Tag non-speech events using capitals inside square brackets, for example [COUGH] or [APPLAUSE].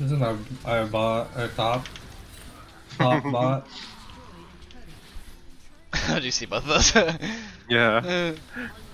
Isn't our our bot our top top bot? How do you see both of those? Yeah. [LAUGHS]